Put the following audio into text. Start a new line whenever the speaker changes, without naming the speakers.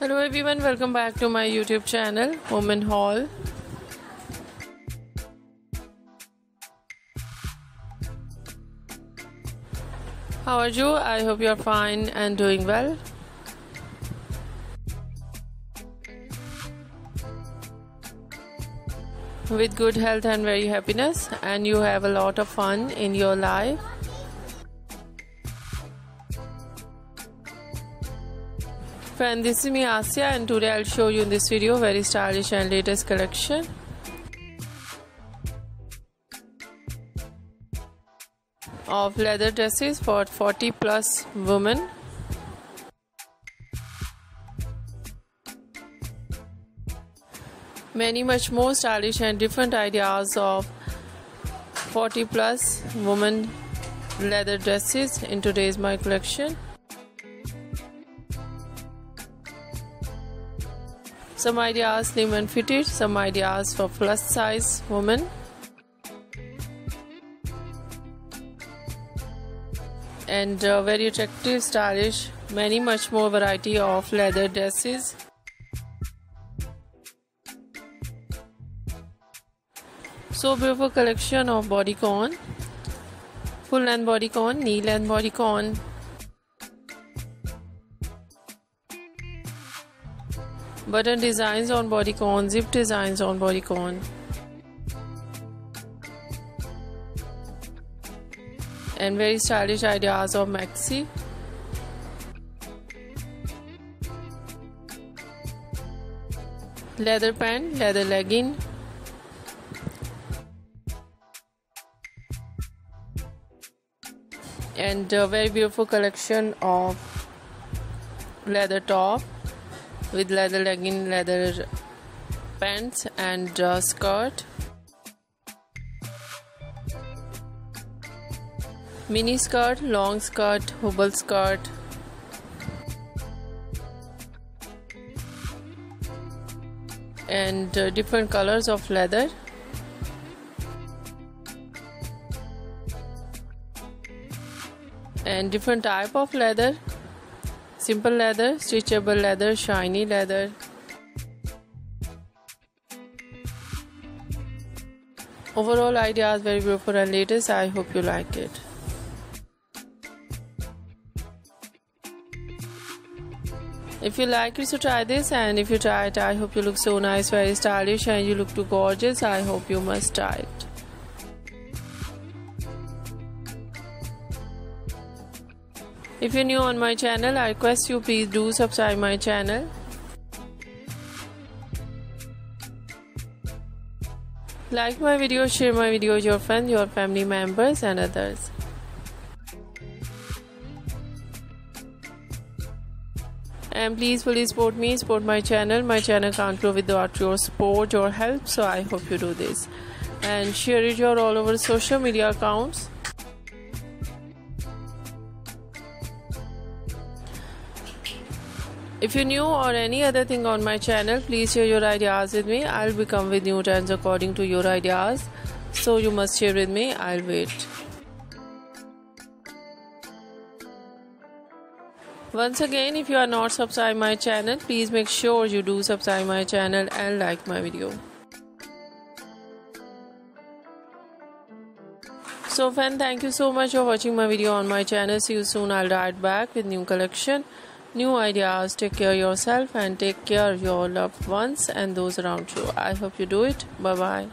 Hello everyone, welcome back to my YouTube channel, Woman Haul. How are you? I hope you're fine and doing well. With good health and very happiness, and you have a lot of fun in your life. Friend, this is me Asya and today I'll show you in this video very stylish and latest collection. of leather dresses for 40 plus women. Many much more stylish and different ideas of 40 plus women leather dresses in today's my collection. Some ideas slim and fitted, some ideas for plus size women. And uh, very attractive, stylish, many much more variety of leather dresses. So beautiful collection of bodycon, full length bodycon, knee length bodycon, button designs on bodycon, zip designs on bodycon. And very stylish ideas of maxi. Leather pant, leather legging. And a very beautiful collection of leather top with leather legging, leather pants, and uh, skirt. Mini skirt, long skirt, hubble skirt. And uh, different colors of leather. And different type of leather simple leather, stitchable leather, shiny leather. Overall idea is very beautiful and latest. I hope you like it. If you like it, so try this, and if you try it, I hope you look so nice, very stylish, and you look too gorgeous. I hope you must try it. If you're new on my channel, I request you please do subscribe my channel. Like my video, share my video with your friends, your family members and others. And please please support me, support my channel. My channel can't grow without your support or help, so I hope you do this. And share it your all over social media accounts. If you're new or any other thing on my channel, please share your ideas with me. I'll become with new trends according to your ideas. So you must share with me. I'll wait. Once again, if you are not subscribed my channel, please make sure you do subscribe my channel and like my video. So friend, thank you so much for watching my video on my channel. See you soon. I'll write back with new collection new ideas. Take care of yourself and take care of your loved ones and those around you. I hope you do it. Bye bye.